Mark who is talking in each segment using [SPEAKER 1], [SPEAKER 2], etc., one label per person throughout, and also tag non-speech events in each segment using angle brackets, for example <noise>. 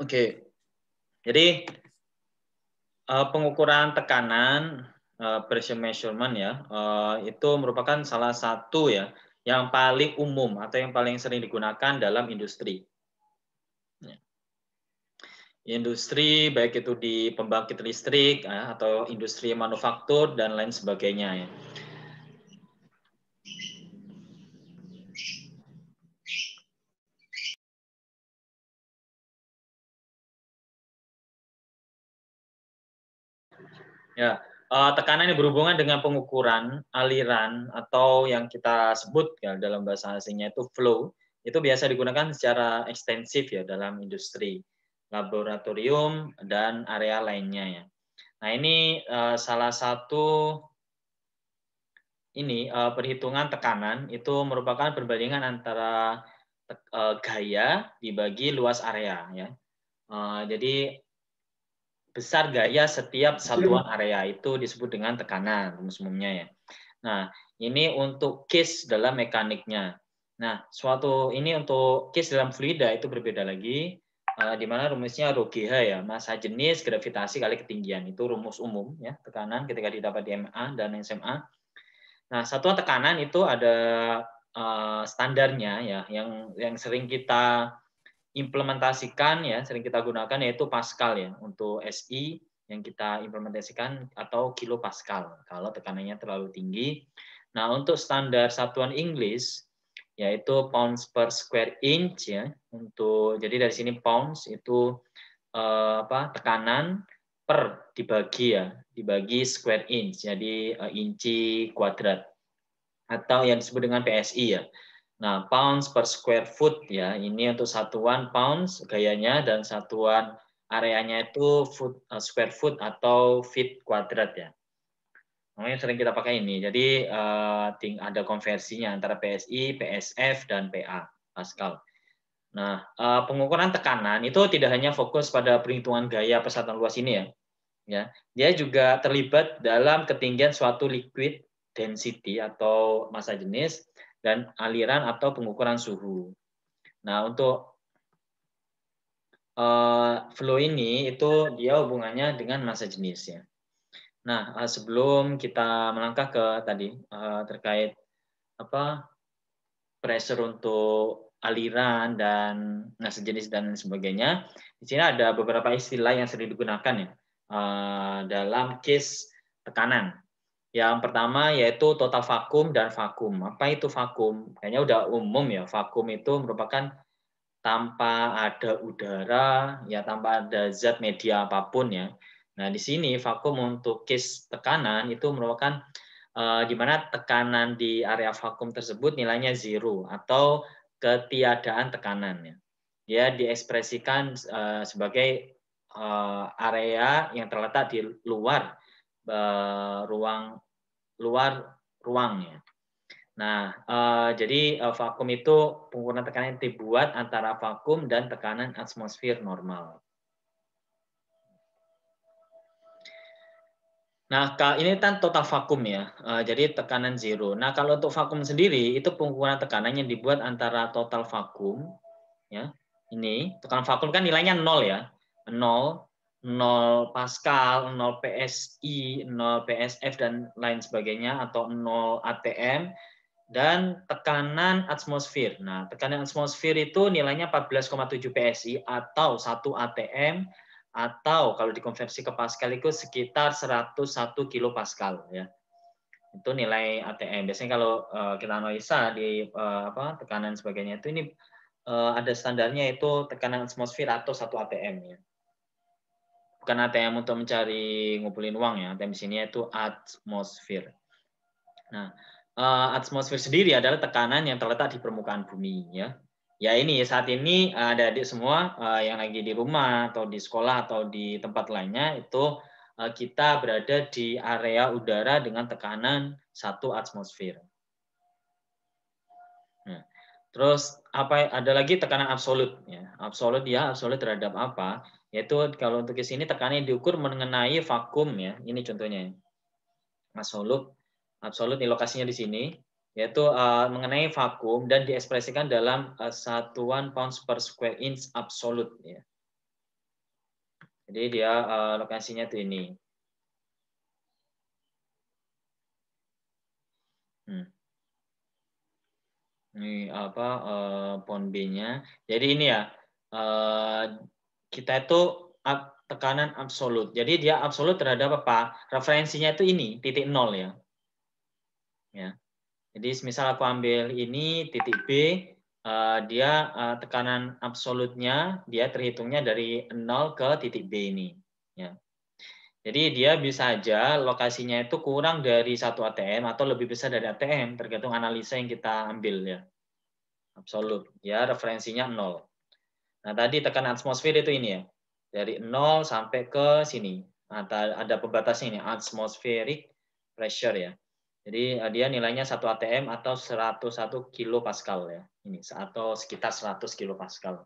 [SPEAKER 1] Oke, jadi uh, pengukuran tekanan uh, pressure measurement ya uh, itu merupakan salah satu ya yang paling umum atau yang paling sering digunakan dalam industri. Ya. Industri baik itu di pembangkit listrik ya, atau industri manufaktur dan lain sebagainya ya. Ya, uh, tekanan yang berhubungan dengan pengukuran aliran atau yang kita sebut ya dalam bahasa asingnya itu flow itu biasa digunakan secara ekstensif ya dalam industri, laboratorium dan area lainnya ya. Nah ini uh, salah satu ini uh, perhitungan tekanan itu merupakan perbandingan antara uh, gaya dibagi luas area ya. Uh, jadi besar gaya setiap satuan area itu disebut dengan tekanan umumnya ya. Nah, ini untuk case dalam mekaniknya. Nah, suatu ini untuk case dalam fluida itu berbeda lagi uh, di mana rumusnya rho GH ya, massa jenis gravitasi kali ketinggian. Itu rumus umum ya, tekanan ketika didapat di MA dan SMA. Nah, satuan tekanan itu ada uh, standarnya ya yang yang sering kita implementasikan ya sering kita gunakan yaitu Pascal ya untuk SI yang kita implementasikan atau kilo Pascal kalau tekanannya terlalu tinggi. Nah untuk standar satuan Inggris yaitu pounds per square inch ya untuk jadi dari sini pounds itu eh, apa tekanan per dibagi ya dibagi square inch jadi eh, inci kuadrat atau yang disebut dengan PSI ya Nah, pounds per square foot ya, ini untuk satuan pounds gayanya dan satuan areanya itu foot uh, square foot atau feet kuadrat ya. Namanya sering kita pakai ini. Jadi uh, ada konversinya antara PSI, PSF dan PA Pascal. Nah, uh, pengukuran tekanan itu tidak hanya fokus pada perhitungan gaya pesatan luas ini ya. Ya, dia juga terlibat dalam ketinggian suatu liquid density atau massa jenis dan aliran atau pengukuran suhu. Nah, untuk uh, flow ini itu dia hubungannya dengan massa jenis ya. Nah, uh, sebelum kita melangkah ke tadi uh, terkait apa pressure untuk aliran dan massa jenis dan sebagainya, di sini ada beberapa istilah yang sering digunakan ya uh, dalam case tekanan. Yang pertama yaitu total vakum dan vakum. Apa itu vakum? Kayaknya udah umum ya. Vakum itu merupakan tanpa ada udara, ya tanpa ada zat media apa pun ya. Nah, di sini vakum untuk case tekanan itu merupakan uh, di mana tekanan di area vakum tersebut nilainya zero atau ketiadaan tekanan ya. Dia diekspresikan uh, sebagai uh, area yang terletak di luar ruang luar ruangnya. Nah, uh, jadi uh, vakum itu pengukuran tekanan yang dibuat antara vakum dan tekanan atmosfer normal. Nah, ini kan total vakum ya, uh, jadi tekanan zero. Nah, kalau untuk vakum sendiri itu pengukuran tekanan yang dibuat antara total vakum, ya, ini tekanan vakum kan nilainya nol ya, nol 0 Pascal, 0 PSI, 0 PSF dan lain sebagainya atau 0 ATM dan tekanan atmosfer. Nah, tekanan atmosfer itu nilainya 14,7 PSI atau 1 ATM atau kalau dikonversi ke Pascal itu sekitar 101 kilo Pascal ya. Itu nilai ATM. Biasanya kalau uh, kita analisa di uh, apa tekanan sebagainya itu ini uh, ada standarnya itu tekanan atmosfer atau 1 ATM ya bukan ATM untuk mencari ngumpulin uang ya. ATM di sini itu atmosfer. Nah, uh, atmosfer sendiri adalah tekanan yang terletak di permukaan bumi ya. Ya ini saat ini ada adik semua uh, yang lagi di rumah atau di sekolah atau di tempat lainnya itu uh, kita berada di area udara dengan tekanan satu atmosfer. Nah, terus apa ada lagi tekanan absolut ya. Absolut ya, absolut terhadap apa? Yaitu kalau untuk di sini tekanannya diukur mengenai vakum ya. Ini contohnya. Absolut. Absolut ini lokasinya di sini yaitu uh, mengenai vakum dan diekspresikan dalam uh, satuan pounds per square inch absolut ya. Jadi dia uh, lokasinya tuh ini. Hmm. Ini apa uh, pon B-nya. Jadi ini ya uh, kita itu tekanan absolut. Jadi dia absolut terhadap apa? Referensinya itu ini titik nol ya. Ya. Jadi misal aku ambil ini titik B, uh, dia uh, tekanan absolutnya dia terhitungnya dari 0 ke titik B ini. Ya. Jadi dia bisa aja lokasinya itu kurang dari satu ATM atau lebih besar dari ATM, tergantung analisa yang kita ambil ya. Absolut, ya referensinya 0. Nah tadi tekanan atmosfer itu ini ya, dari 0 sampai ke sini. Nah, ada pembatasnya ini, atmospheric pressure ya. Jadi eh, dia nilainya 1 ATM atau 101 kilo pascal ya. Ini atau sekitar 100 kilo pascal.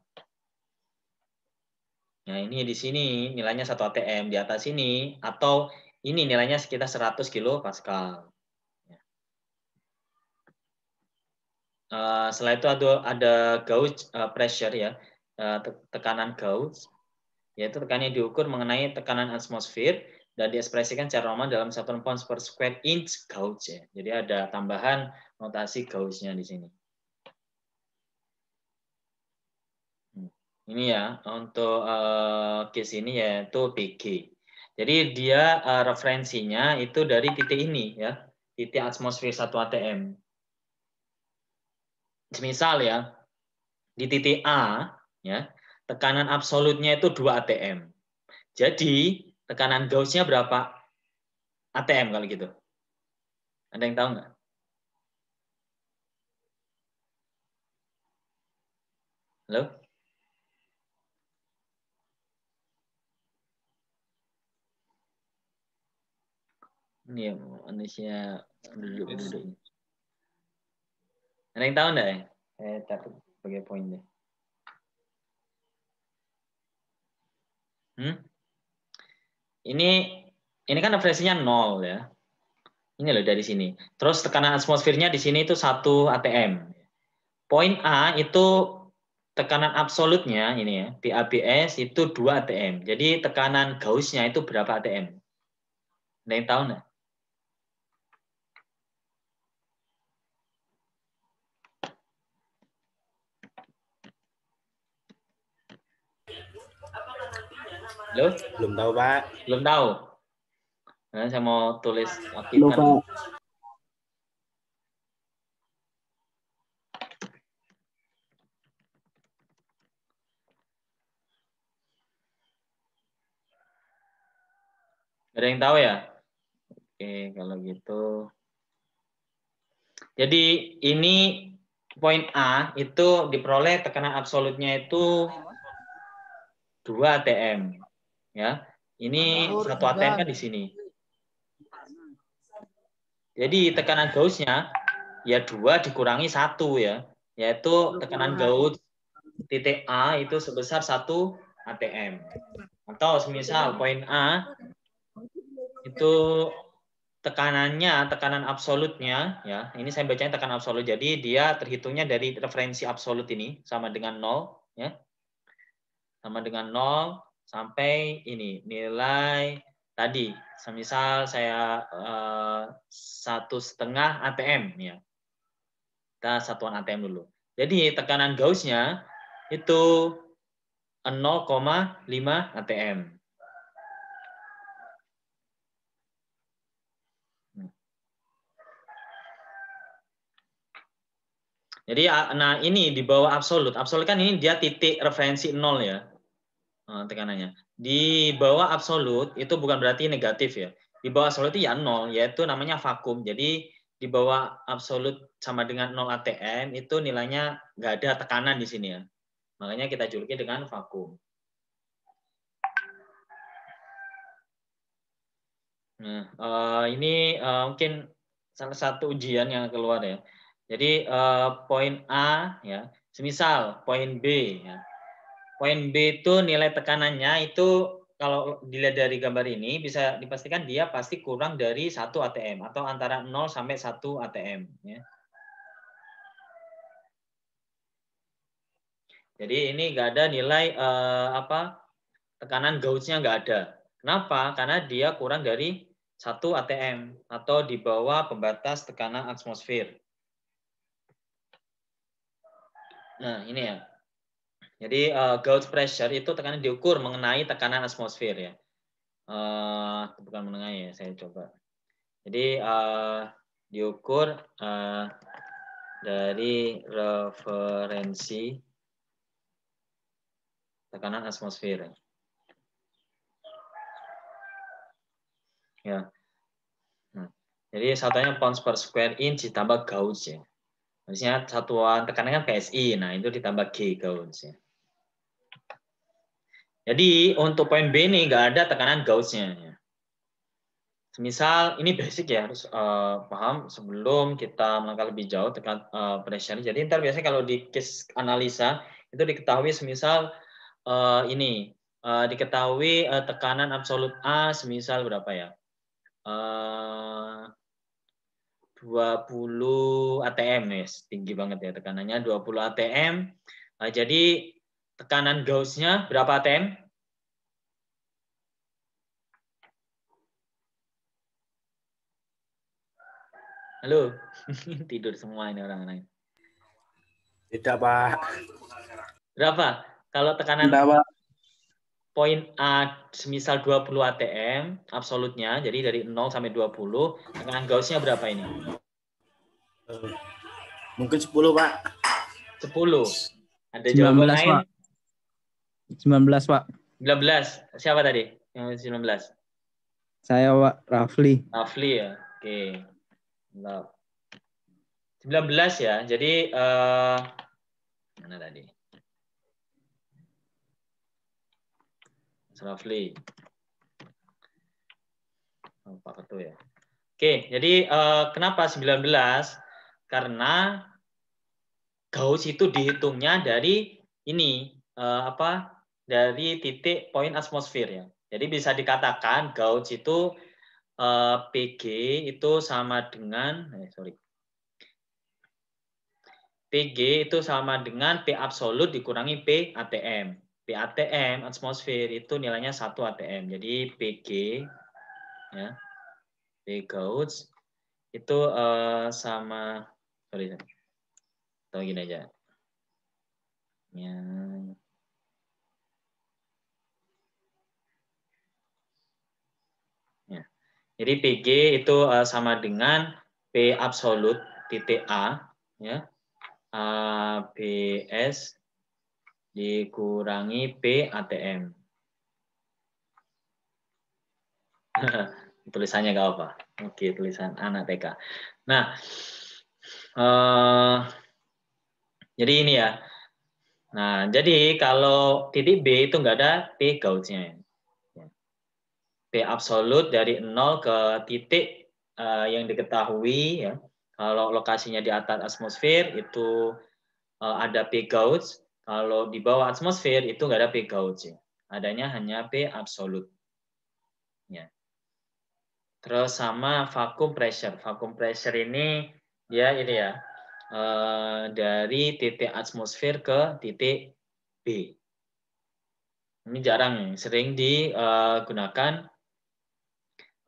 [SPEAKER 1] Nah, ini di sini nilainya 1 ATM di atas ini atau ini nilainya sekitar 100 kilo pascal. Uh, setelah itu ada ada gauge uh, pressure ya, uh, tekanan gauge, yaitu tekanan yang diukur mengenai tekanan atmosfer dan diekspresikan secara normal dalam satuan pounds per square inch gauge ya. Jadi ada tambahan notasi gauge-nya di sini. Hmm. Ini ya untuk uh, case ini yaitu PG. Jadi dia uh, referensinya itu dari titik ini ya, titik atmosfer 1 ATM. Misal ya, di titik A ya, tekanan absolutnya itu 2 ATM. Jadi tekanan Gauss-nya berapa ATM kalau gitu? Ada yang tahu nggak? Halo? Ini ya manusia duduk-duduk. Ada yang tahu nggak ya? Eh, tapi sebagai poin deh. Hmm? Ini ini kan referensinya nol ya. Ini loh dari sini. Terus tekanan atmosfernya di sini itu satu ATM. Poin A itu tekanan absolutnya ini ya, PABS itu 2 ATM. Jadi tekanan Gaussnya itu berapa ATM? Ada yang tahu nggak? Halo?
[SPEAKER 2] Belum tahu, Pak.
[SPEAKER 1] Belum tahu. Nah, saya mau tulis aktifkan. Lupa. Ada yang tahu ya? Oke, kalau gitu. Jadi ini poin A itu diperoleh tekanan absolutnya itu 2 ATM ya ini satu ATM kan di sini. Jadi tekanan Gaussnya ya dua dikurangi satu ya. Yaitu tekanan Gauss titik A itu sebesar satu ATM. Atau semisal poin A itu tekanannya tekanan absolutnya ya. Ini saya bacanya tekanan absolut. Jadi dia terhitungnya dari referensi absolut ini sama dengan nol ya. Sama dengan nol sampai ini nilai tadi semisal saya eh, satu setengah ATM ya kita satuan ATM dulu jadi tekanan Gaussnya itu 0,5 ATM Jadi nah ini di bawah absolut. Absolut kan ini dia titik referensi nol ya. Eh, tekanannya. Di bawah absolut itu bukan berarti negatif ya. Di bawah absolut itu ya nol, yaitu namanya vakum. Jadi di bawah absolut sama dengan 0 ATM itu nilainya nggak ada tekanan di sini ya. Makanya kita juluki dengan vakum. Nah, uh, ini uh, mungkin salah satu ujian yang keluar ya. Jadi poin A ya, semisal poin B ya poin B itu nilai tekanannya itu kalau dilihat dari gambar ini bisa dipastikan dia pasti kurang dari satu ATM atau antara 0 sampai 1 ATM ya. Jadi ini nggak ada nilai eh, apa tekanan gauge-nya nggak ada. Kenapa? Karena dia kurang dari satu ATM atau di bawah pembatas tekanan atmosfer. Nah, ini ya. Jadi uh, gauge pressure itu tekanan diukur mengenai tekanan atmosfer ya. Uh, bukan mengenai ya, saya coba. Jadi uh, diukur uh, dari referensi tekanan atmosfer. Ya. Nah, jadi satuannya pounds per square inch ditambah gauge ya. Maksudnya satuan tekanan kan PSI, nah itu ditambah G gauge ya. Jadi untuk poin B ini nggak ada tekanan gauge-nya. Ya. Misal ini basic ya harus uh, paham sebelum kita melangkah lebih jauh tekan uh, pressure. Jadi ntar biasanya kalau di case analisa itu diketahui semisal uh, ini uh, diketahui uh, tekanan absolut A semisal berapa ya? Uh, 20 ATM nih, tinggi banget ya tekanannya 20 ATM. Uh, jadi tekanan Gauss-nya berapa ATM? Halo, <laughs> tidur semua ini orang lain.
[SPEAKER 2] Tidak, Pak.
[SPEAKER 1] Berapa? Kalau tekanan Tidak, Pak. poin A semisal 20 ATM absolutnya, jadi dari 0 sampai 20, tekanan Gauss-nya berapa ini?
[SPEAKER 2] Mungkin 10, Pak.
[SPEAKER 1] 10. Ada jawaban lain? Pak.
[SPEAKER 3] 19, Pak.
[SPEAKER 1] 19. Siapa tadi? Yang 19.
[SPEAKER 3] Saya, Pak. Rafli.
[SPEAKER 1] Rafli ya. Oke. 19 ya. Jadi uh, mana tadi? Roughly. Oh, Pak Ketua ya. Oke, jadi uh, kenapa 19? Karena Gauss itu dihitungnya dari ini uh, apa? Dari titik poin atmosfer ya. Jadi bisa dikatakan Gauss itu eh, PG itu sama dengan eh, sorry PG itu sama dengan P absolut dikurangi P ATM. P ATM atmosfer itu nilainya 1 ATM. Jadi PG ya. P Gauss itu uh, sama sorry, sorry. Atau gini aja. Ya. Jadi PG itu uh, sama dengan P absolut titik A ya. ABS dikurangi P ATM. <laughs> Tulisannya gak apa. Oke, tulisan anak TK. Nah, uh, jadi ini ya. Nah, jadi kalau titik B itu nggak ada P gauge-nya. P absolut dari 0 ke titik uh, yang diketahui ya. Kalau lokasinya di atas atmosfer itu uh, ada P gauge, kalau di bawah atmosfer itu nggak ada P gauge ya. Adanya hanya P absolut. Ya. Terus sama vacuum pressure. Vacuum pressure ini dia ini ya uh, dari titik atmosfer ke titik B. Ini jarang sering digunakan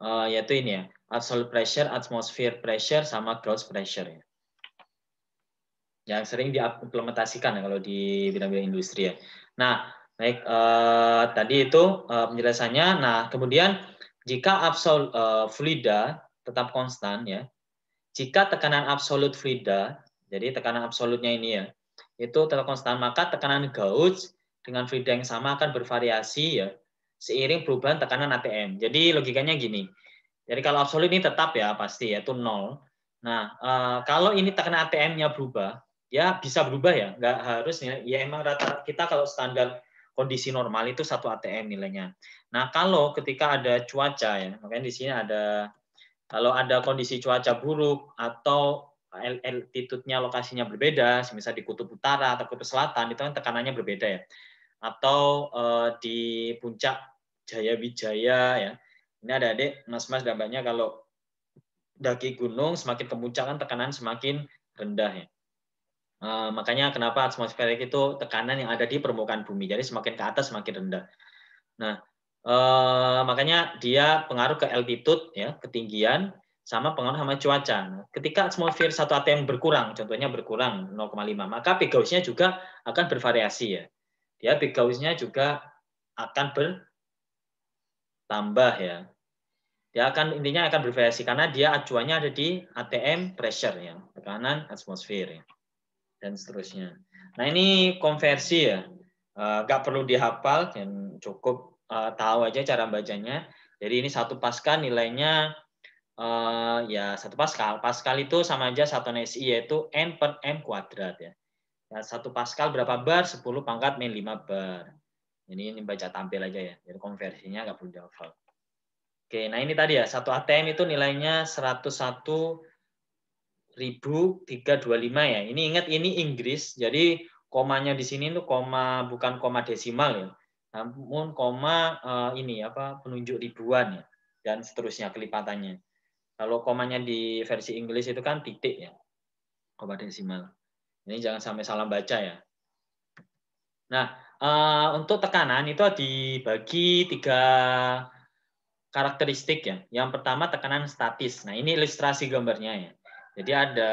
[SPEAKER 1] uh, yaitu ini ya, absolute pressure, atmosphere pressure, sama ground pressure ya. Yang sering diimplementasikan ya kalau di bidang-bidang industri ya. Nah, baik uh, tadi itu uh, penjelasannya. Nah, kemudian jika absolut uh, fluida tetap konstan ya, jika tekanan absolut fluida, jadi tekanan absolutnya ini ya, itu tetap konstan, maka tekanan gauge dengan fluida yang sama akan bervariasi ya seiring perubahan tekanan ATM. Jadi logikanya gini. Jadi kalau absolut ini tetap ya pasti yaitu nol. Nah eh, kalau ini tekanan ATM-nya berubah, ya bisa berubah ya. Nggak harus ya. Ya emang rata kita kalau standar kondisi normal itu satu ATM nilainya. Nah kalau ketika ada cuaca ya, makanya di sini ada kalau ada kondisi cuaca buruk atau altitude-nya lokasinya berbeda, misal di kutub utara atau kutub selatan itu kan tekanannya berbeda ya atau uh, di puncak Jaya Wijaya ya. Ini ada adik mas-mas dan banyak kalau daki gunung semakin ke puncak kan tekanan semakin rendah ya. Uh, makanya kenapa atmosferik itu tekanan yang ada di permukaan bumi. Jadi semakin ke atas semakin rendah. Nah, eh, makanya dia pengaruh ke altitude ya, ketinggian sama pengaruh sama cuaca. Nah, ketika atmosfer satu atm berkurang, contohnya berkurang 0,5, maka peak Gauss-nya juga akan bervariasi ya. Dia peak Gauss-nya juga akan bertambah ya. Dia akan intinya akan bervariasi karena dia acuannya ada di ATM pressure ya, tekanan atmosfer ya. Dan seterusnya. Nah, ini konversi ya. Eh, nggak perlu dihafal dan cukup uh, tahu aja cara bacanya. Jadi ini satu pascal nilainya uh, ya satu pascal. Pascal itu sama aja satu NSI yaitu n per m kuadrat ya. Ya satu pascal berapa bar? 10 pangkat min 5 bar. Ini ini baca tampil aja ya. Jadi konversinya nggak perlu dihafal. Oke, nah ini tadi ya, satu ATM itu nilainya 101.325 ya. Ini ingat ini Inggris, jadi komanya di sini itu koma bukan koma desimal ya. Namun koma eh, ini apa penunjuk ribuan ya dan seterusnya kelipatannya. Kalau komanya di versi Inggris itu kan titik ya. Koma desimal. Ini jangan sampai salah baca ya. Nah, eh, untuk tekanan itu dibagi tiga karakteristik ya. Yang pertama tekanan statis. Nah, ini ilustrasi gambarnya ya. Jadi ada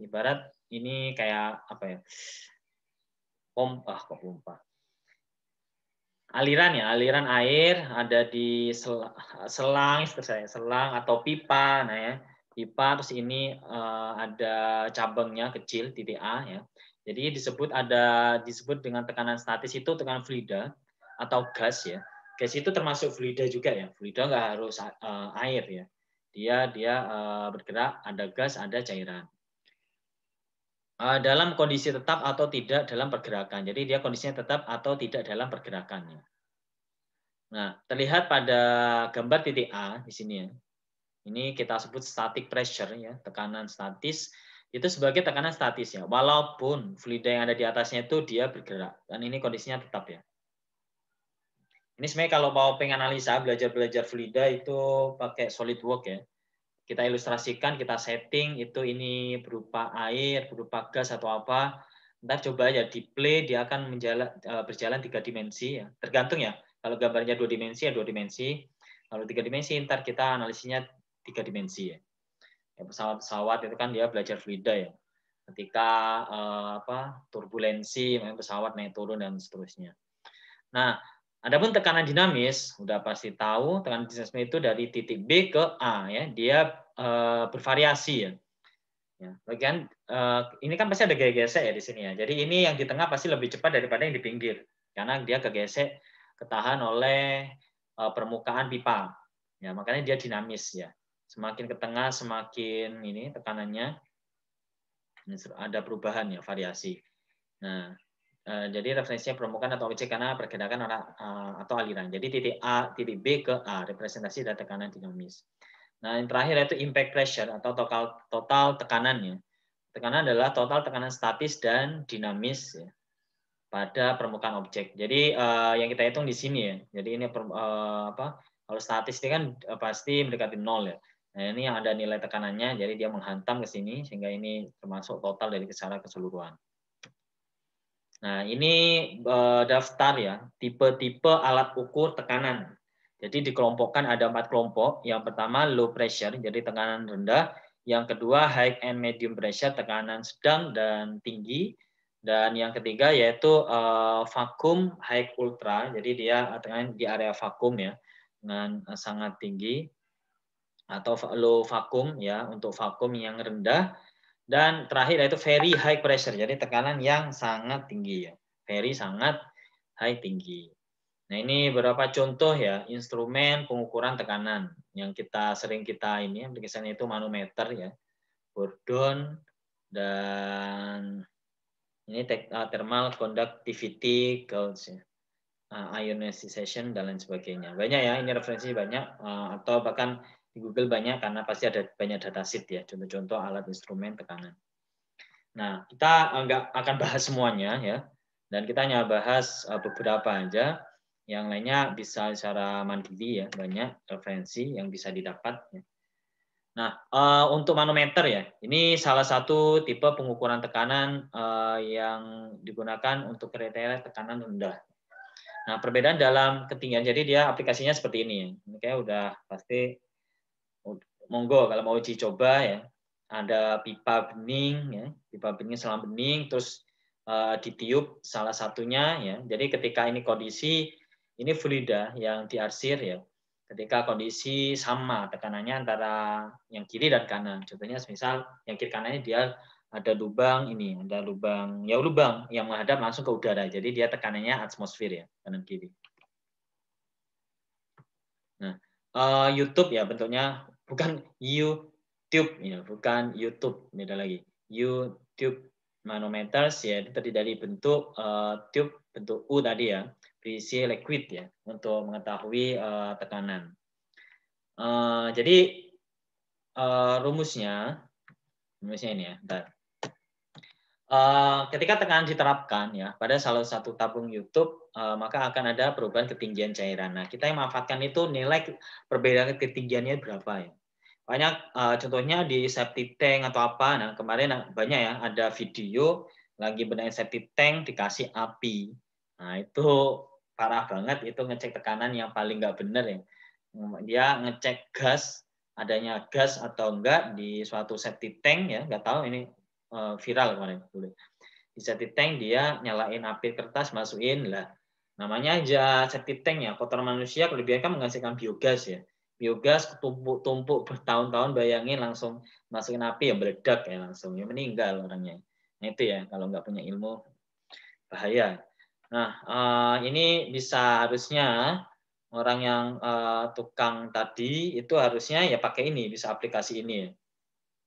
[SPEAKER 1] ibarat ini kayak apa ya? Pompa, kok pompa. Aliran ya, aliran air ada di selang, saya selang atau pipa, nah ya. Pipa terus ini uh, ada cabangnya kecil titik A ya. Jadi disebut ada disebut dengan tekanan statis itu tekanan fluida atau gas ya gas itu termasuk fluida juga ya. Fluida nggak harus uh, air ya. Dia dia uh, bergerak, ada gas, ada cairan. Uh, dalam kondisi tetap atau tidak dalam pergerakan. Jadi dia kondisinya tetap atau tidak dalam pergerakannya. Nah, terlihat pada gambar titik A di sini ya. Ini kita sebut static pressure ya, tekanan statis itu sebagai tekanan statis ya. Walaupun fluida yang ada di atasnya itu dia bergerak dan ini kondisinya tetap ya. Ini sebenarnya kalau mau pengen analisa belajar-belajar fluida itu pakai SolidWorks ya. Kita ilustrasikan, kita setting itu ini berupa air, berupa gas atau apa. Ntar coba ya di play dia akan menjalan, eh, berjalan tiga dimensi ya. Tergantung ya. Kalau gambarnya dua dimensi ya dua dimensi. Kalau tiga dimensi ntar kita analisisnya tiga dimensi ya. ya pesawat-pesawat itu kan dia belajar fluida ya. Ketika eh, apa turbulensi, pesawat naik turun dan seterusnya. Nah, Adapun tekanan dinamis, sudah pasti tahu tekanan dinamis itu dari titik B ke A ya, dia uh, bervariasi ya. ya. Bagian uh, ini kan pasti ada gaya-gesek ya di sini ya. Jadi ini yang di tengah pasti lebih cepat daripada yang di pinggir karena dia kegesek ketahan oleh uh, permukaan pipa. Ya, makanya dia dinamis ya. Semakin ke tengah semakin ini tekanannya ada perubahan ya, variasi. Nah, Eh, jadi referensinya permukaan atau objek karena pergerakan uh, atau aliran. Jadi titik A, titik B ke A, representasi dari tekanan dinamis. Nah, yang terakhir yaitu impact pressure atau total, total tekanannya. Tekanan adalah total tekanan statis dan dinamis ya, pada permukaan objek. Jadi uh, yang kita hitung di sini ya. Jadi ini uh, apa? Kalau statis ini kan uh, pasti mendekati nol ya. Nah, ini yang ada nilai tekanannya, jadi dia menghantam ke sini sehingga ini termasuk total dari secara keseluruhan. Nah, ini uh, daftar ya, tipe-tipe alat ukur tekanan. Jadi dikelompokkan ada empat kelompok. Yang pertama low pressure, jadi tekanan rendah. Yang kedua high and medium pressure, tekanan sedang dan tinggi. Dan yang ketiga yaitu uh, vakum high ultra, jadi dia tekanan di area vakum ya, dengan uh, sangat tinggi. Atau low vakum ya, untuk vakum yang rendah dan terakhir yaitu very high pressure, jadi tekanan yang sangat tinggi ya. Very sangat high tinggi. Nah ini beberapa contoh ya instrumen pengukuran tekanan yang kita sering kita ini aplikasinya itu manometer ya, Bourdon dan ini uh, thermal conductivity gauge ya, uh, ionization dan lain sebagainya. Banyak ya ini referensi banyak uh, atau bahkan di Google banyak karena pasti ada banyak dataset ya, contoh-contoh alat instrumen tekanan. Nah, kita nggak akan bahas semuanya ya, dan kita hanya bahas eh, beberapa aja. Yang lainnya bisa secara mandiri ya, banyak referensi yang bisa didapat. Ya. Nah, eh, untuk manometer ya, ini salah satu tipe pengukuran tekanan eh, yang digunakan untuk kriteria tekanan rendah. Nah, perbedaan dalam ketinggian. Jadi dia aplikasinya seperti ini. Ini kayak udah pasti monggo kalau mau uji coba ya. Ada pipa bening ya, pipa bening selang bening terus uh, ditiup salah satunya ya. Jadi ketika ini kondisi ini fluida yang diarsir ya. Ketika kondisi sama tekanannya antara yang kiri dan kanan. Contohnya misal yang kiri kanannya dia ada lubang ini, ada lubang, ya lubang yang menghadap langsung ke udara. Jadi dia tekanannya atmosfer ya, kanan kiri. Nah, uh, YouTube ya bentuknya bukan YouTube ya, bukan YouTube, beda lagi. YouTube manometers ya itu terdiri dari bentuk uh, tube bentuk U tadi ya, berisi liquid ya untuk mengetahui uh, tekanan. Uh, jadi uh, rumusnya rumusnya ini ya, bentar. Eh, ketika tekanan diterapkan ya pada salah satu tabung YouTube, uh, maka akan ada perubahan ketinggian cairan. Nah, kita yang memanfaatkan itu nilai perbedaan ketinggiannya berapa ya. Banyak uh, contohnya di septic tank atau apa. Nah, kemarin banyak ya ada video lagi benahin septic tank dikasih api. Nah, itu parah banget itu ngecek tekanan yang paling nggak benar ya. Dia ngecek gas adanya gas atau enggak di suatu septic tank ya, nggak tahu ini Eh, viral kemarin di septic tank dia nyalain api kertas masukin lah namanya aja septic tank ya. Kotor manusia kelebihan kan menghasilkan biogas ya. Biogas tumpuk-tumpuk bertahun-tahun bayangin langsung masukin api yang meledak ya langsung. Ya meninggal orangnya. Nah itu ya kalau nggak punya ilmu. Bahaya. Nah uh, ini bisa harusnya orang yang uh, tukang tadi itu harusnya ya pakai ini bisa aplikasi ini ya.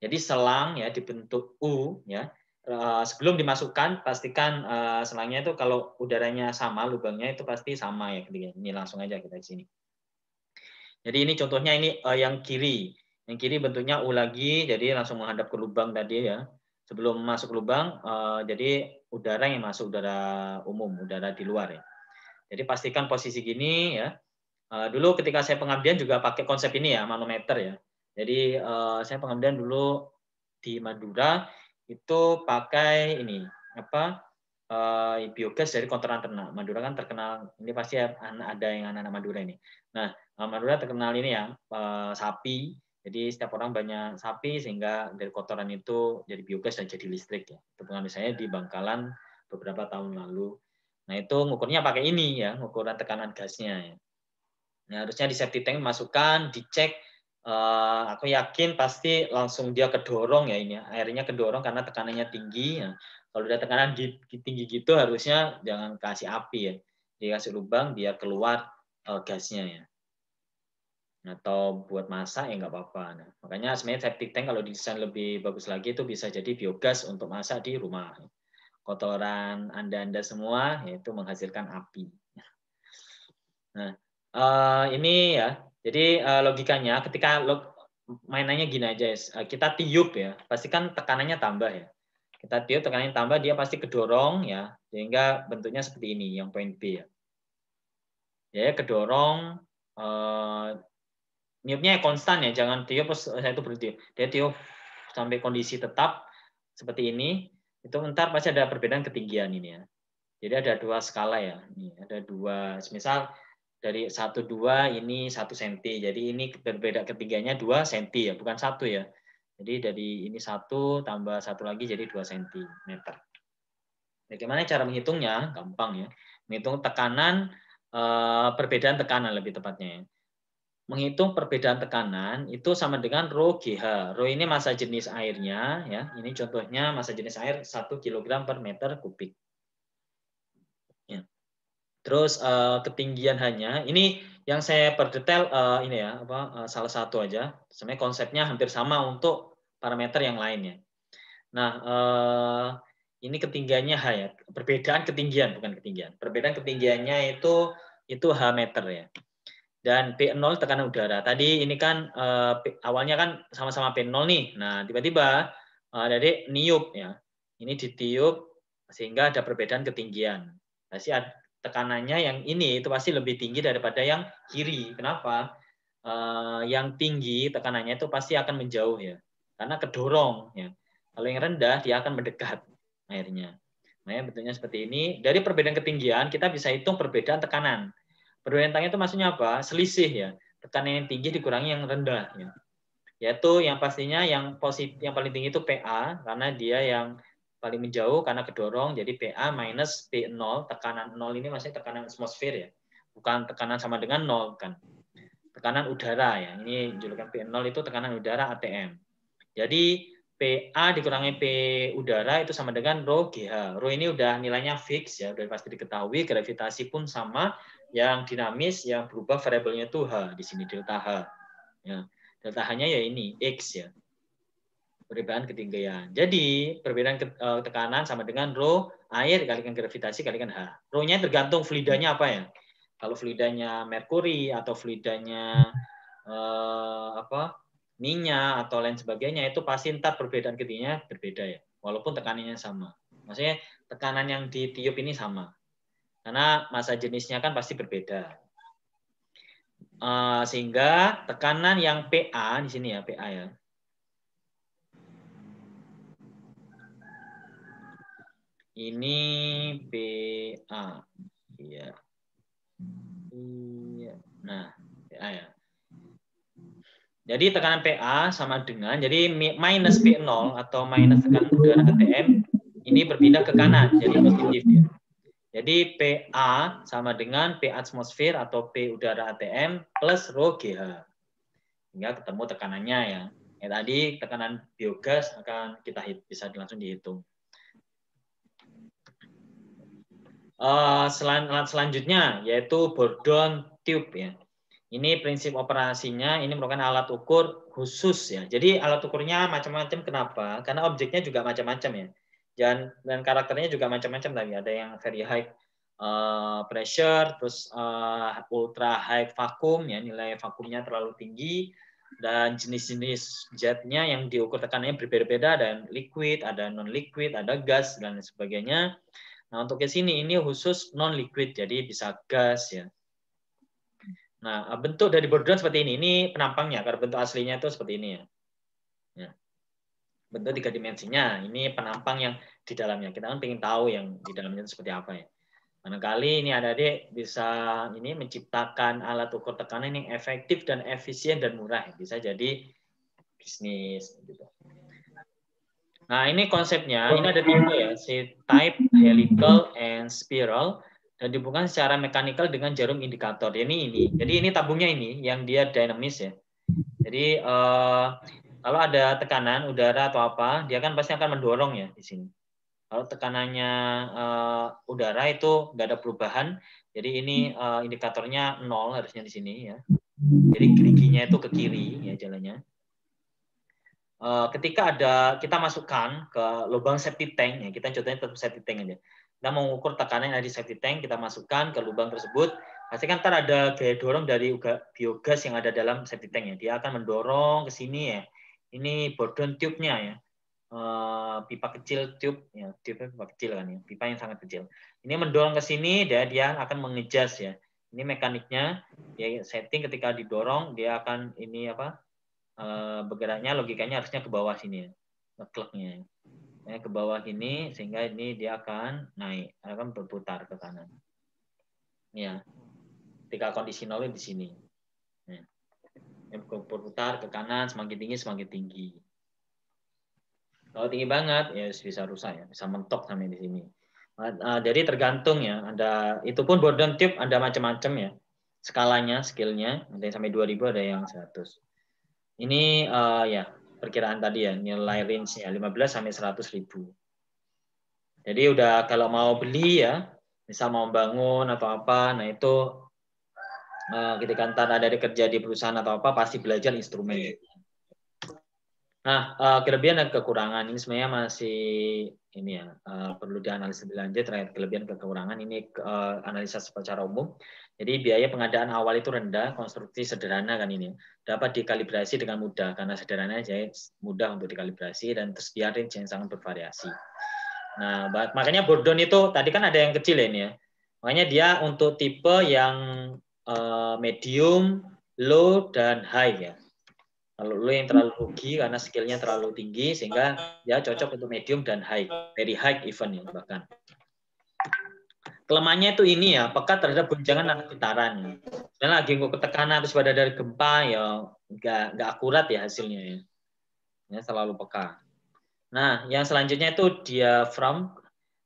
[SPEAKER 1] Jadi selang ya dibentuk U ya. Eh, sebelum dimasukkan pastikan uh, selangnya itu kalau udaranya sama lubangnya itu pasti sama ya ini langsung aja kita di sini. Jadi ini contohnya ini uh, yang kiri. Yang kiri bentuknya U lagi jadi langsung menghadap ke lubang tadi ya. Sebelum masuk lubang jadi udara yang masuk udara umum, udara di luar ya. Jadi pastikan posisi gini ya. Dulu ketika saya pengabdian juga pakai konsep ini ya, manometer ya. Jadi saya pengabdian dulu di Madura itu pakai ini apa uh, biogas dari kotoran ternak. Madura kan terkenal ini pasti ada yang anak-anak Madura ini. Nah Madura terkenal ini ya uh, sapi. Jadi setiap orang banyak sapi sehingga dari kotoran itu jadi biogas dan jadi listrik ya. Itu saya di Bangkalan beberapa tahun lalu. Nah itu ngukurnya pakai ini ya, ngukuran tekanan gasnya ya. Nah, harusnya di septic tank masukkan, dicek uh, aku yakin pasti langsung dia kedorong ya ini airnya kedorong karena tekanannya tinggi ya. kalau udah tekanan tinggi gitu harusnya jangan kasih api ya. Dikasih lubang biar keluar uh, gasnya ya. Atau buat masak ya nggak apa-apa. Nah, makanya sebenarnya septic tank kalau didesain lebih bagus lagi itu bisa jadi biogas untuk masak di rumah. Kotoran anda anda semua yaitu menghasilkan api. Nah uh, ini ya jadi uh, logikanya ketika log, mainannya gini aja, uh, kita tiup ya, pasti kan tekanannya tambah ya. Kita tiup tekanannya tambah, dia pasti kedorong ya, sehingga bentuknya seperti ini yang poin B ya. Ya kedorong, uh, niupnya konstan ya, jangan tiup terus saya itu berhenti. Dia tiup sampai kondisi tetap seperti ini, itu ntar pasti ada perbedaan ketinggian ini ya. Jadi ada dua skala ya. Ini ada dua, misal dari satu dua ini satu senti. Jadi ini berbeda ketiganya dua senti ya, bukan satu ya. Jadi dari ini satu tambah satu lagi jadi dua sentimeter. Bagaimana cara menghitungnya? Gampang ya. Menghitung tekanan eh, perbedaan tekanan lebih tepatnya. Ya. Menghitung perbedaan tekanan itu sama dengan rho GH. Rho ini massa jenis airnya ya. Ini contohnya massa jenis air 1 kg per meter kubik. Terus uh, ketinggian hanya ini yang saya perdetail uh, ini ya apa uh, salah satu aja. Sebenarnya konsepnya hampir sama untuk parameter yang lainnya. Nah uh, ini ketinggiannya H ya. Perbedaan ketinggian bukan ketinggian. Perbedaan ketinggiannya itu itu H meter ya. Dan P0 tekanan udara. Tadi ini kan uh, awalnya kan sama-sama P0 nih. Nah tiba-tiba uh, dari niup ya. Ini ditiup sehingga ada perbedaan ketinggian. Pasti tekanannya yang ini itu pasti lebih tinggi daripada yang kiri. Kenapa? Uh, yang tinggi tekanannya itu pasti akan menjauh ya, karena kedorong ya. Kalau yang rendah dia akan mendekat airnya. Nah, bentuknya seperti ini. Dari perbedaan ketinggian kita bisa hitung perbedaan tekanan. Perbedaan tekanan itu maksudnya apa? Selisih ya. Tekanan yang tinggi dikurangi yang rendah ya. Yaitu yang pastinya yang positif yang paling tinggi itu PA karena dia yang paling menjauh karena kedorong jadi PA minus P0 tekanan 0 ini masih tekanan atmosfer ya. Bukan tekanan sama dengan 0 kan. Tekanan udara ya. Ini julukan P0 itu tekanan udara ATM. Jadi PA dikurangi P udara itu sama dengan rho GH. Rho ini udah nilainya fix ya, udah pasti diketahui. Gravitasi pun sama. Yang dinamis, yang berubah variabelnya itu H. Di sini delta H. Ya. Delta H-nya ya ini, X ya. Perbedaan ketinggian. Jadi, perbedaan eh, tekanan sama dengan rho air dikalikan gravitasi kalikan H. Rho-nya tergantung fluidanya apa ya. Kalau fluidanya merkuri atau fluidanya eh, apa minyak atau lain sebagainya itu pasti ntar perbedaan ketinggiannya berbeda ya walaupun tekanannya sama maksudnya tekanan yang ditiup ini sama karena masa jenisnya kan pasti berbeda uh, sehingga tekanan yang PA di sini ya PA ya ini PA iya iya nah PA ya jadi tekanan PA sama dengan, jadi minus P0 atau minus tekanan udara ATM ini berpindah ke kanan, jadi positif ya. Jadi PA sama dengan P atmosfer atau P udara ATM plus rho GH. Hingga ketemu tekanannya ya. Ya tadi tekanan biogas akan kita bisa langsung dihitung. Uh, selan, selanjutnya yaitu Bourdon tube ya. Ini prinsip operasinya, ini merupakan alat ukur khusus ya. Jadi alat ukurnya macam-macam kenapa? Karena objeknya juga macam-macam ya. Dan dan karakternya juga macam-macam tadi. Ada yang very high uh, pressure, terus uh, ultra high vacuum ya, nilai vakumnya terlalu tinggi dan jenis-jenis jetnya yang diukur tekanannya berbeda-beda, ada liquid, ada non liquid, ada gas dan sebagainya. Nah, untuk ke sini ini khusus non liquid jadi bisa gas ya. Nah, bentuk dari borderon seperti ini. Ini penampangnya, karena bentuk aslinya itu seperti ini ya. ya. Bentuk tiga dimensinya. Ini penampang yang di dalamnya. Kita kan ingin tahu yang di dalamnya itu seperti apa ya. kali ini ada adik bisa ini menciptakan alat ukur tekanan yang efektif dan efisien dan murah. Bisa jadi bisnis. Gitu. Nah, ini konsepnya. Ini ada tipe ya, si type, helical, and spiral dan dihubungkan secara mekanikal dengan jarum indikator. Ini ini. Jadi ini tabungnya ini yang dia dinamis ya. Jadi uh, kalau ada tekanan udara atau apa, dia kan pasti akan mendorong ya di sini. Kalau tekanannya uh, udara itu nggak ada perubahan, jadi ini uh, indikatornya nol harusnya di sini ya. Jadi geriginya itu ke kiri ya jalannya. Uh, ketika ada kita masukkan ke lubang septic tank ya, kita contohnya tetap septic tank aja kita mengukur tekanan yang ada di safety tank, kita masukkan ke lubang tersebut. Pasti kan ntar ada gaya dorong dari biogas yang ada dalam safety tank ya. Dia akan mendorong ke sini ya. Ini bordon tube-nya ya. Uh, pipa kecil tube ya, tube pipa kecil kan ya, pipa yang sangat kecil. Ini mendorong ke sini dia dia akan mengejas ya. Ini mekaniknya ya setting ketika didorong dia akan ini apa? Uh, bergeraknya logikanya harusnya ke bawah sini ya. Ngekleknya. Ya ke bawah ini sehingga ini dia akan naik akan berputar ke kanan ya ketika kondisi nol di sini ya. berputar ke kanan semakin tinggi semakin tinggi kalau tinggi banget ya bisa rusak ya bisa mentok sampai di sini uh, jadi tergantung ya ada itu pun Borden tube ada macam-macam ya skalanya skillnya ada yang sampai 2000 ada yang 100 ini uh, ya perkiraan tadi ya nilai range-nya 15 sampai 100 ribu. Jadi udah kalau mau beli ya, misal mau bangun atau apa, nah itu uh, ketika ntar ada kerja di perusahaan atau apa pasti belajar instrumen. Nah, uh, kelebihan dan kekurangan ini sebenarnya masih ini ya uh, perlu dianalisis lebih lanjut terkait kelebihan dan kekurangan ini uh, analisa secara umum. Jadi biaya pengadaan awal itu rendah, konstruksi sederhana kan ini. Dapat dikalibrasi dengan mudah karena sederhana jadi mudah untuk dikalibrasi dan tersedia range yang sangat bervariasi. Nah, makanya Bordon itu tadi kan ada yang kecil ya ini ya. Makanya dia untuk tipe yang uh, medium, low dan high ya. Kalau low yang terlalu rugi karena skillnya terlalu tinggi sehingga dia cocok untuk medium dan high, very high even ya bahkan. Kelemahannya itu ini ya, peka terhadap guncangan atau getaran. Misalnya lagi kok tekanan terus pada dari gempa ya nggak nggak akurat ya hasilnya ya. Ya selalu peka. Nah, yang selanjutnya itu diaphragm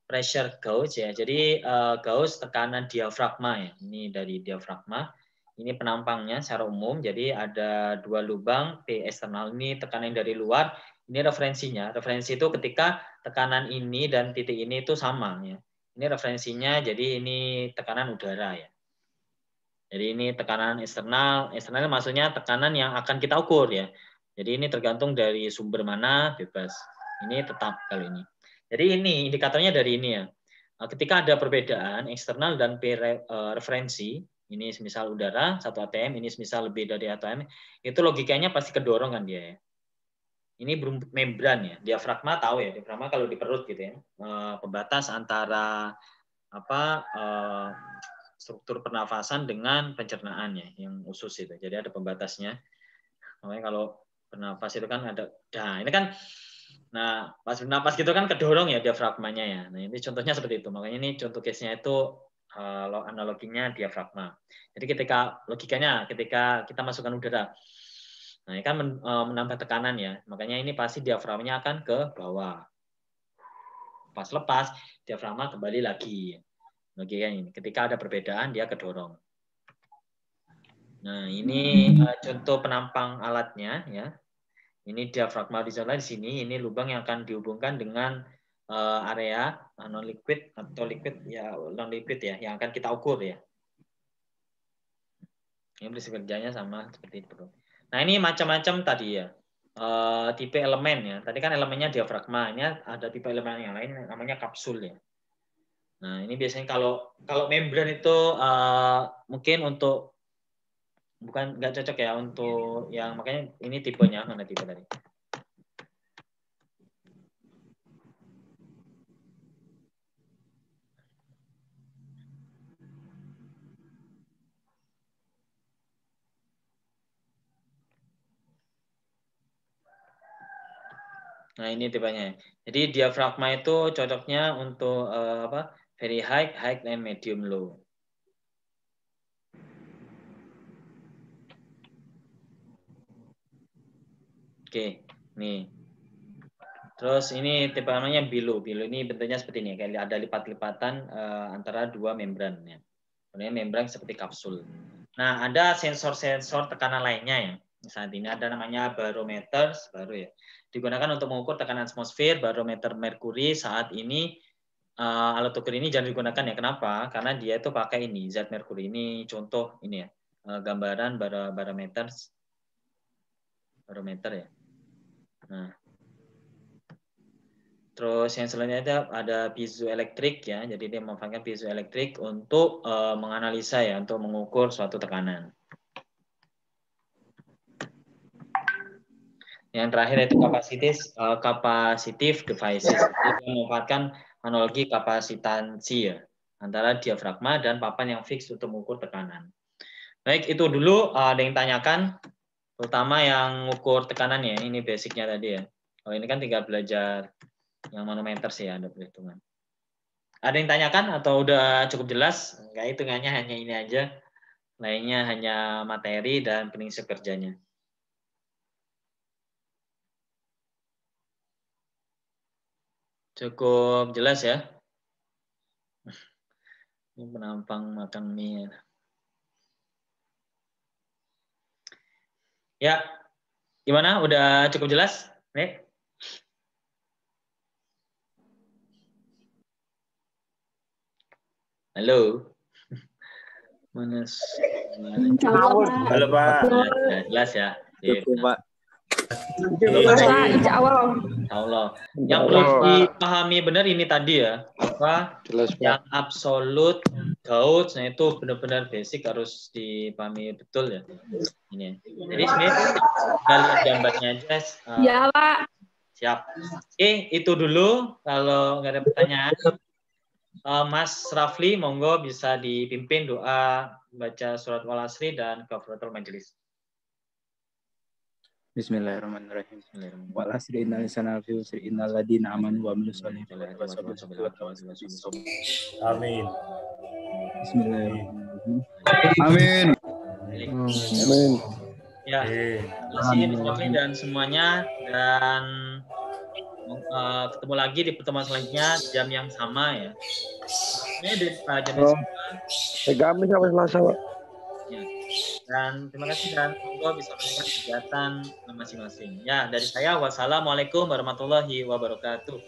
[SPEAKER 1] pressure gauge ya. Jadi uh, gauge tekanan diafragma ya. Ini dari diafragma. Ini penampangnya secara umum. Jadi ada dua lubang P eksternal ini tekanan dari luar. Ini referensinya. Referensi itu ketika tekanan ini dan titik ini itu sama ya ini referensinya, jadi ini tekanan udara ya. Jadi ini tekanan eksternal, eksternal maksudnya tekanan yang akan kita ukur ya. Jadi ini tergantung dari sumber mana bebas. Ini tetap kali ini. Jadi ini indikatornya dari ini ya. Nah, ketika ada perbedaan eksternal dan eh, referensi, ini semisal udara satu atm, ini semisal lebih dari atm, itu logikanya pasti kedorong kan dia ya ini membran ya. Diafragma tahu ya, diafragma kalau di perut gitu ya. Eh, pembatas antara apa eh, struktur pernafasan dengan pencernaannya yang usus itu. Jadi ada pembatasnya. Makanya kalau bernafas itu kan ada nah ini kan nah pas bernapas gitu kan kedorong ya diafragmanya ya. Nah, ini contohnya seperti itu. Makanya ini contoh case-nya itu uh, analoginya diafragma. Jadi ketika logikanya ketika kita masukkan udara Nah, ini kan eh, menambah tekanan ya. Makanya ini pasti diafragmanya akan ke bawah. Pas lepas, diafragma kembali lagi. Bagian ini. Ketika ada perbedaan, dia kedorong. Nah, ini eh, contoh penampang alatnya ya. Ini diafragma horizontal di sini. Ini lubang yang akan dihubungkan dengan eh, area non liquid atau liquid ya non liquid ya yang akan kita ukur ya. Ini prinsip kerjanya sama seperti itu. Nah ini macam-macam tadi ya. Uh, tipe elemen ya. Tadi kan elemennya diafragma. Ini ada tipe elemen yang lain namanya kapsul ya. Nah ini biasanya kalau kalau membran itu uh, mungkin untuk bukan nggak cocok ya untuk yang makanya ini tipenya mana tipe tadi. Nah, ini tipenya. Jadi diafragma itu cocoknya untuk uh, apa? Very high, high, and medium low. Oke, nih. Terus ini tipe namanya bilu. Bilu ini bentuknya seperti ini, kayak ada lipat-lipatan uh, antara dua membran ya. Kemudian membran seperti kapsul. Nah, ada sensor-sensor tekanan lainnya ya. Saat ini ada namanya barometer baru ya digunakan untuk mengukur tekanan atmosfer, barometer merkuri saat ini uh, alat ukur ini jangan digunakan ya. Kenapa? Karena dia itu pakai ini zat merkuri. Ini contoh ini ya, uh, gambaran bar barometer barometer ya. Nah. Terus yang selanjutnya ada piezoelektrik ya. Jadi dia memanfaatkan piezoelektrik untuk uh, menganalisa ya, untuk mengukur suatu tekanan. Yang terakhir itu kapasitif uh, capacitive devices. Itu memanfaatkan analogi kapasitansi ya antara diafragma dan papan yang fix untuk mengukur tekanan. Baik, itu dulu uh, ada yang tanyakan terutama yang mengukur tekanan ya. Ini basicnya tadi ya. Oh, ini kan tinggal belajar yang manometer sih ya, ada perhitungan. Ada yang tanyakan atau udah cukup jelas? Enggak, hitungannya hanya ini aja. Lainnya hanya materi dan prinsip kerjanya. Cukup jelas ya. Ini penampang makan mie. Ya, gimana? Udah cukup jelas? Nih. Halo. <laughs> Mana?
[SPEAKER 2] Halo, Pak.
[SPEAKER 1] Jelas ya.
[SPEAKER 3] Cukup, Pak.
[SPEAKER 4] Insya Allah.
[SPEAKER 1] Allah. Yang perlu dipahami benar ini tadi ya, apa
[SPEAKER 3] Jelas,
[SPEAKER 1] yang absolut gauge, nah itu benar-benar basic harus dipahami betul ya. Ini. Jadi sebenarnya kita lihat gambarnya aja. Uh,
[SPEAKER 4] Ya, Pak.
[SPEAKER 1] Siap. Oke, itu dulu. Kalau nggak ada pertanyaan, uh, Mas Rafli, monggo bisa dipimpin doa baca surat wal asri dan kafaratul majelis.
[SPEAKER 3] Bismillahirrahmanirrahim. Wal asri innal insana lafi khusr innal ladzina amanu wa amilus solihati
[SPEAKER 2] Amin.
[SPEAKER 3] Bismillahirrahmanirrahim.
[SPEAKER 4] Amin.
[SPEAKER 2] Amin.
[SPEAKER 1] Ya, terima kasih dan semuanya dan uh, ketemu lagi di pertemuan selanjutnya jam yang sama ya. Ini di uh, jam yang
[SPEAKER 2] Oh.
[SPEAKER 1] sama.
[SPEAKER 2] Eh, Kamis sampai Selasa, Pak.
[SPEAKER 1] Dan terima kasih dan semoga bisa melanjutkan kegiatan masing-masing. Ya, dari saya wassalamualaikum warahmatullahi wabarakatuh.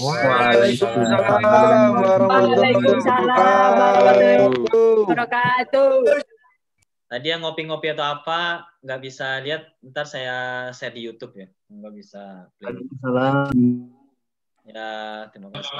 [SPEAKER 5] Waalaikumsalam warahmatullahi wabarakatuh.
[SPEAKER 1] Tadi yang ngopi-ngopi atau apa nggak bisa lihat, ntar saya share di YouTube ya, nggak bisa play.
[SPEAKER 3] Waalaikumsalam.
[SPEAKER 1] Ya, terima kasih.